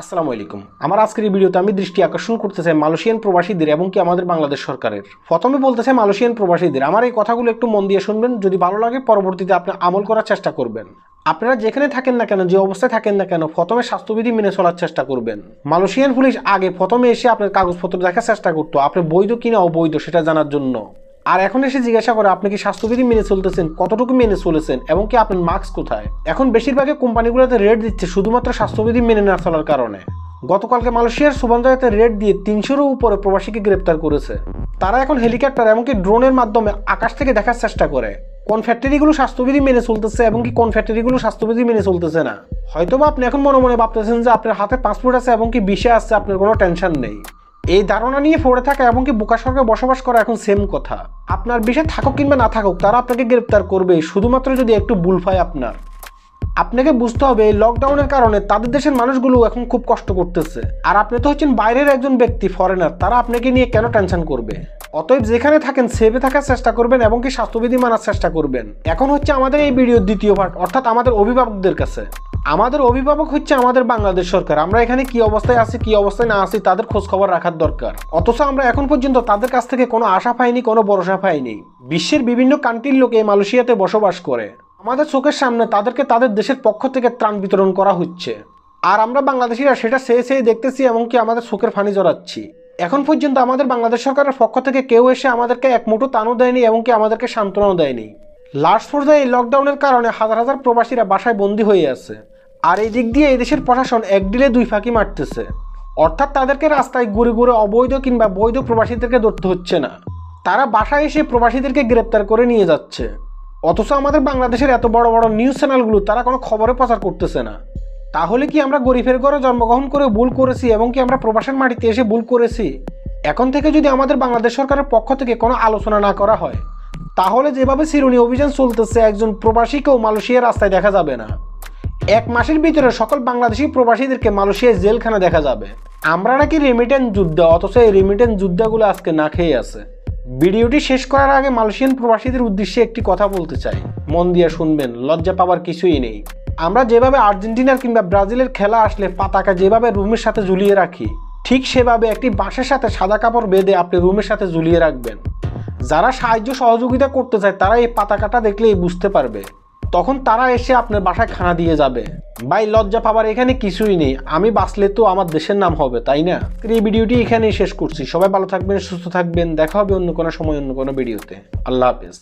আসসালামু আলাইকুম। আমার আজকের এই ভিডিওতে আমি দৃষ্টি আকর্ষণ করতে চাই মালয়েশিয়ান প্রবাসীদের এবং কি আমাদের বাংলাদেশ সরকারের। প্রথমে বলতে চাই মালয়েশিয়ান প্রবাসীদের, আমার এই কথাগুলো একটু মন দিয়ে শুনবেন, যদি ভালো লাগে পরবর্তীতে আপনি আমল করার চেষ্টা করবেন। আপনারা যেখানে থাকেন না কেন, যে অবস্থায় থাকেন না কেন, প্রথমে স্বাস্থ্যবিধি মেনে চলার চেষ্টা করবেন। মালয়েশিয়ান পুলিশ আগে প্রথমে এসে আপনার কাগজপত্র দেখার চেষ্টা করতো, আপনি বৈধ কিনা অবৈধ সেটা জানার জন্য। আর এখন এসে জিজ্ঞাসা করে, আপনি কি স্বাস্থ্যবিধি মেনে চলতেছেন? কতটুকু মেনে চলেছেন? এবং কি আপনার মাস্ক কোথায়? এখন বেশিরভাগই কোম্পানিগুলোতে রেট দিচ্ছে শুধুমাত্র স্বাস্থ্যবিধি মেনে না চলার কারণে। গতকালকে মালয়েশিয়ার সুবন্ধতে রেট দিয়ে তিনশোরও উপরে প্রবাসীকে গ্রেপ্তার করেছে। তারা এখন হেলিকপ্টার এমনকি ড্রোনের মাধ্যমে আকাশ থেকে দেখার চেষ্টা করে। কোন ফ্যাক্টরিগুলো স্বাস্থ্যবিধি মেনে চলতেছে এবং কি কোন ফ্যাক্টরিগুলো স্বাস্থ্যবিধি মেনে চলতেছে না? হয়তোবা আপনি এখন মনে মনে ভাবতেছেন যে আপনার হাতে পাসপোর্ট আছে এবং কি বিষে আছে, আপনার কোনো টেনশন নেই। এই ধারণা নিয়ে পড়ে থাকা এবং কি বোকা সরকারে বসবাস করা এখন সেম কথা। আপনার বিষয় থাকুক কিংবা না থাকুক, তারা আপনাকে গ্রেপ্তার করবে, শুধুমাত্র যদি একটু ভুল হয় আপনার। আপনাকে বুঝতে হবে লকডাউনের কারণে তাদের দেশের মানুষগুলো এখন খুব কষ্ট করতেছে। আর আপনি তো হচ্ছেন বাইরের একজন ব্যক্তি ফরেনার তারা আপনাকে নিয়ে কেন টেনশন করবে? অতএব যেখানে থাকেন সেভে থাকার চেষ্টা করবেন এবং কি স্বাস্থ্যবিধি মানার চেষ্টা করবেন। এখন হচ্ছে আমাদের এই ভিডিওর দ্বিতীয় পার্ট অর্থাৎ আমাদের অভিভাবকদের কাছে। আমাদের অভিভাবক হচ্ছে আমাদের বাংলাদেশ সরকার। আমরা এখানে কি অবস্থায় আছি, কি অবস্থায় না আছি তাদের খোঁজ খবর রাখার দরকার। অথচ আমরা এখন পর্যন্ত তাদের কাছ থেকে কোনো আশা পাইনি, কোনো ভরসা পাইনি। বিশ্বের বিভিন্ন কান্ট্রির লোক মালয়েশিয়াতে বসবাস করে। আমাদের চোখের সামনে তাদেরকে তাদের দেশের পক্ষ থেকে ত্রাণ বিতরণ করা হচ্ছে। আর আমরা বাংলাদেশিরা সেটা সে সে দেখতেছি এমনকি আমাদের চোখের ফানি জড়াচ্ছি। এখন পর্যন্ত আমাদের বাংলাদেশ সরকারের পক্ষ থেকে কেউ এসে আমাদেরকে এক মুঠো তানও দেয়নি, এমনকি আমাদেরকে সান্ত্বনাও দেয়নি। লাস্ট পর্যায়ে এই লকডাউনের কারণে হাজার হাজার প্রবাসীরা বাসায় বন্দী হয়ে আছে। আর এই দিক দিয়ে এই দেশের প্রশাসন এক ডিলে দুই ফাঁকি মারতেছে। অর্থাৎ তাদেরকে রাস্তায় ঘুরে ঘুরে অবৈধ কিংবা বৈধ প্রবাসীদেরকে ধরতে হচ্ছে না। তারা বাসায় এসে প্রবাসীদেরকে গ্রেপ্তার করে নিয়ে যাচ্ছে। অথচ আমাদের বাংলাদেশের এত বড় বড় নিউজ চ্যানেলগুলো তারা কোনো খবরে প্রচার করতেছে না। তাহলে কি আমরা গরিবের ঘরে জন্মগ্রহণ করে ভুল করেছি এবং কি আমরা প্রবাসের মাটিতে এসে ভুল করেছি? এখন থেকে যদি আমাদের বাংলাদেশ সরকারের পক্ষ থেকে কোনো আলোচনা না করা হয়, তাহলে যেভাবে সিরুনি অভিযান চলতেছে, একজন প্রবাসীকেও মালয়েশিয়ার রাস্তায় দেখা যাবে না। এক মাসের ভিতরে সকল বাংলাদেশি প্রবাসীদেরকে মালয়েশিয়ায় জেলখানা দেখা যাবে। আমরা নাকি রেমিটেন্স যুদ্ধ, অথচ এই রেমিটেন্স যুদ্ধগুলো আজকে না খেয়ে আছে। ভিডিওটি শেষ করার আগে মালয়েশিয়ান প্রবাসীদের উদ্দেশ্যে একটি কথা বলতে চাই। মন দিয়ে শুনবেন, লজ্জা পাওয়ার কিছুই নেই। আমরা যেভাবে আর্জেন্টিনার কিংবা ব্রাজিলের খেলা আসলে পতাকা যেভাবে রুমের সাথে ঝুলিয়ে রাখি, ঠিক সেভাবে একটি বাঁশের সাথে সাদা কাপড় বেঁধে আপনি রুমের সাথে ঝুলিয়ে রাখবেন। যারা সাহায্য সহযোগিতা করতে চায়, তারা এই পাতাকাটা দেখলেই বুঝতে পারবে। তখন তারা এসে আপনার বাসায় খানা দিয়ে যাবে। ভাই, লজ্জা পাবার এখানে কিছুই নেই। আমি বাঁচলে তো আমার দেশের নাম হবে, তাই না? এই ভিডিওটি এখানেই শেষ করছি। সবাই ভালো থাকবেন, সুস্থ থাকবেন। দেখা হবে অন্য কোনো সময়, অন্য কোনো ভিডিওতে। আল্লাহ হাফেজ।